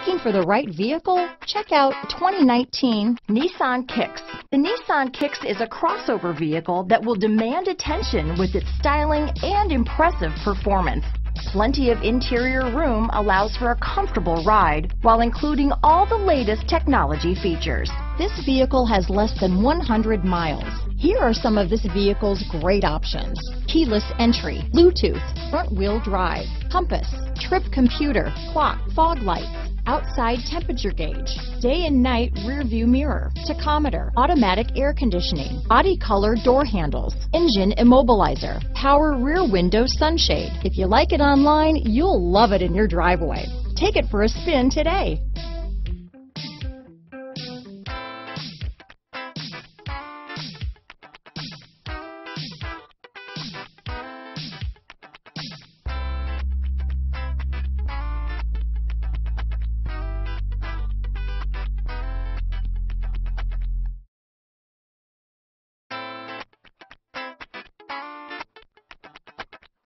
Looking for the right vehicle? Check out 2019 Nissan Kicks. The Nissan Kicks is a crossover vehicle that will demand attention with its styling and impressive performance. Plenty of interior room allows for a comfortable ride while including all the latest technology features. This vehicle has less than 100 miles. Here are some of this vehicle's great options. Keyless entry, Bluetooth, front wheel drive, compass, trip computer, clock, fog lights, outside temperature gauge, day and night rear view mirror, tachometer, automatic air conditioning, body color door handles, engine immobilizer, power rear window sunshade. If you like it online, you'll love it in your driveway. Take it for a spin today.